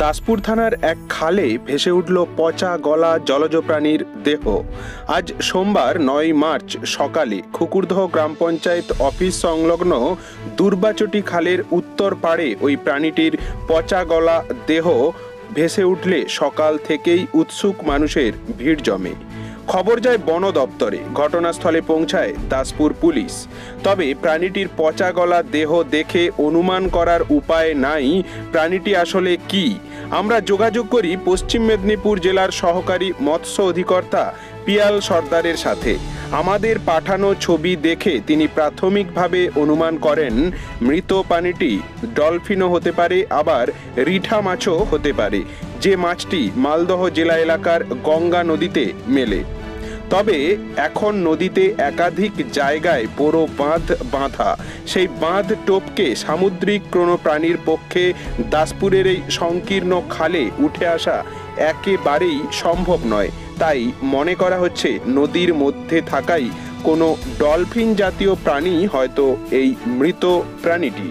দাসপুর থানার এক খালে ভেসে উঠল পচা গলা জলজ প্রাণীর দেহ। আজ সোমবার নয় মার্চ সকালে খুকুরদহ গ্রাম পঞ্চায়েত অফিস সংলগ্ন দুর্বাচটি খালের উত্তর পাড়ে ওই প্রাণীটির পচা গলা দেহ ভেসে উঠলে সকাল থেকেই উৎসুক মানুষের ভিড় জমে। খবর যায় বন দপ্তরে। ঘটনাস্থলে পৌঁছায় দাসপুর পুলিশ। তবে প্রাণীটির পচা গলা দেহ দেখে অনুমান করার উপায় নাই, প্রাণীটি আসলে কি? আমরা যোগাযোগ করি পশ্চিম মেদিনীপুর জেলার সহকারী মৎস্য অধিকর্তা পিয়াল সর্দারের সাথে। আমাদের পাঠানো ছবি দেখে তিনি প্রাথমিকভাবে অনুমান করেন, মৃত প্রাণীটি ডলফিনও হতে পারে, আবার রিঠা মাছও হতে পারে, যে মাছটি মালদহ জেলা এলাকার গঙ্গা নদীতে মেলে। তবে এখন নদীতে একাধিক জায়গায় বড় বাঁধ বাঁধা। সেই বাঁধ টোপকে সামুদ্রিক কোনো প্রাণীর পক্ষে দাসপুরের এই সংকীর্ণ খালে উঠে আসা একেবারেই সম্ভব নয়। তাই মনে করা হচ্ছে নদীর মধ্যে থাকাই কোনো ডলফিন জাতীয় প্রাণী হয়তো এই মৃত প্রাণীটি।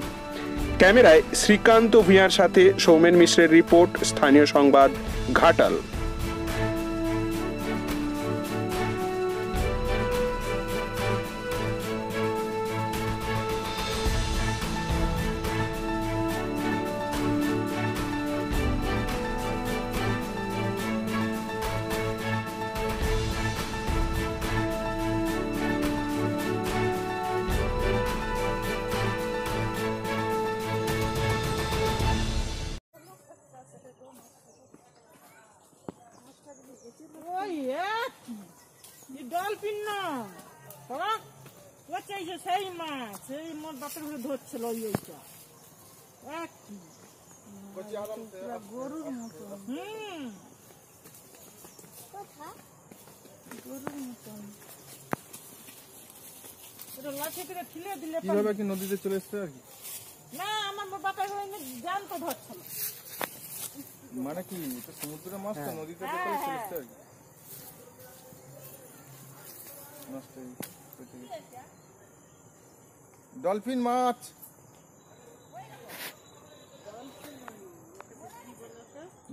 ক্যামেরায় শ্রীকান্ত ভূঁয়ার সাথে সৌমেন মিশ্রের রিপোর্ট, স্থানীয় সংবাদ, ঘাটাল। ডলফিন না। এই যে সেই মাছ সেই মোট বাপের ঘরে ধরছিল ওই ওইটা। গরুর মতো। হুম। গরুর মতন। কীভাবে কি নদীতে চলে এসছে আর কি? না আমার বাপের ঘরে জ্যান্ত ধরছিল। মানে কি? সমুদ্রের মাছ তো নদীতে চলে চলে এসছে আর কি। নষ্ট হয়ে গেছে, পচে গেছে। ডলফিন মাছ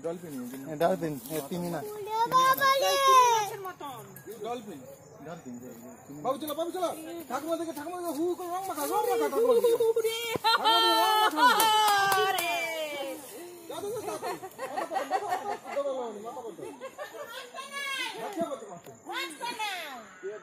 ডলফিন ডালফিন তিমি না মাছের মতন ডলফিন ডালফিন বাবু চলো বাবু চলো ঠাকুমা দেখে ঠাকুমা দেখে হু করে রং মাখা রং মাখা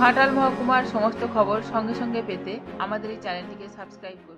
ঘাটাল মহকুমার সমস্ত খবর সঙ্গে সঙ্গে পেতে আমাদের এই চ্যানেলটিকে সাবস্ক্রাইব করুন।